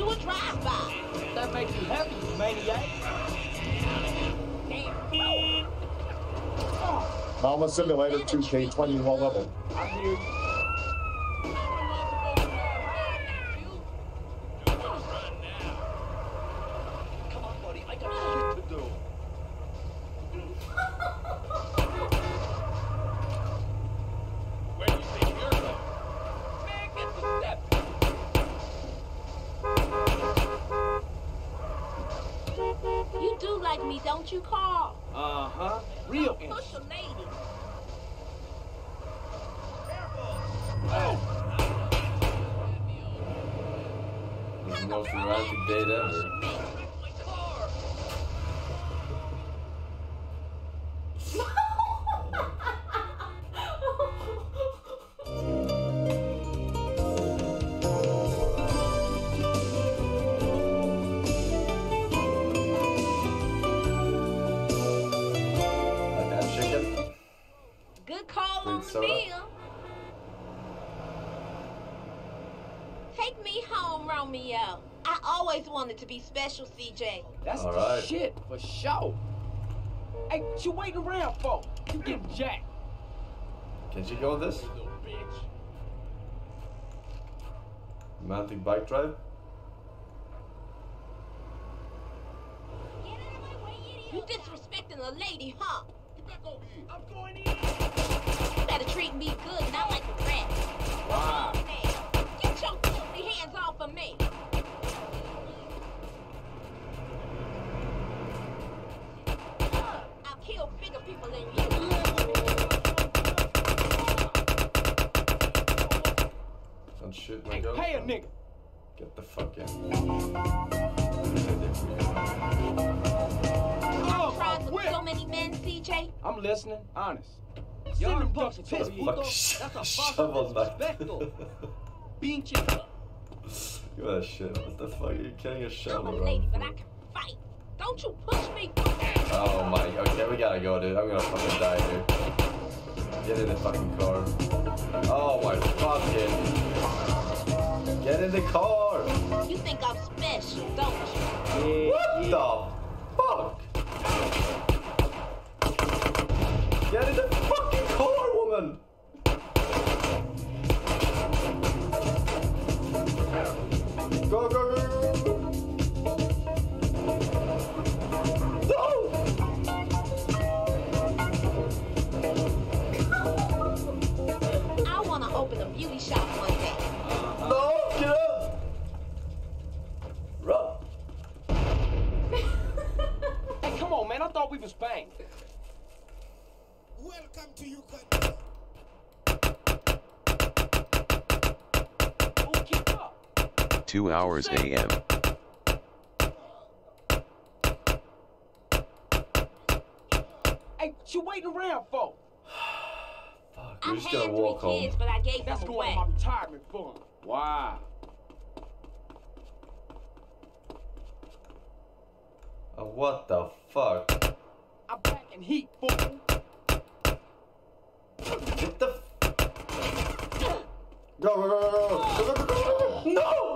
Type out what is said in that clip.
do a drive-by. That makes you happy, you maniac. Mama Simulator 2K21 level. Me, don't you, Carl? Uh-huh. Real Push a lady. This is the most romantic date ever. Soda? meal. Take me home, Romeo. I always wanted to be special, CJ. That's All the right. shit for sure. Hey, what you waiting around for? You getting jacked. Can she go on this? Little bitch. Romantic bike drive? You disrespecting a lady, huh? Get back over here. I'm going in. You better treat me good, not like a rat. Wow. Come on, man. Get your filthy hands off of me. I'll kill bigger people than you. Don't my Hey, girlfriend. pay a nigga. Get the fuck in. Oh, Tried so many men, CJ. I'm listening, honest. Send them fucking bucks to piss us, me Fuck, puto. That's a shovel false back. disrespectful. Pinche. Give that shit. What the fuck? You're killing a I'm a lady, but? I can fight. Don't you push me. Oh my. Okay, we gotta go, dude. I'm gonna fucking die here. Get in the fucking car. Oh my fucking. Get in the car. You think I'm special, don't you? Yeah, What yeah. the fuck? Get in the fucking car, woman. Go, go, go, go, go. No! I want to open a beauty shop one day. No! Get up! Run! Hey, come on, man. I thought we was banged. Welcome to Uganda. Who keep up? 2 hours AM. Hey, what you waiting around for? Fuck, I we're just had gonna three walk home. kids, but I gave That's them going away. on my retirement fund. Wow. Oh, what the fuck? I'm back in heat, fool. Get the. Go, go, go, go, go, go, go, go, go, go. No!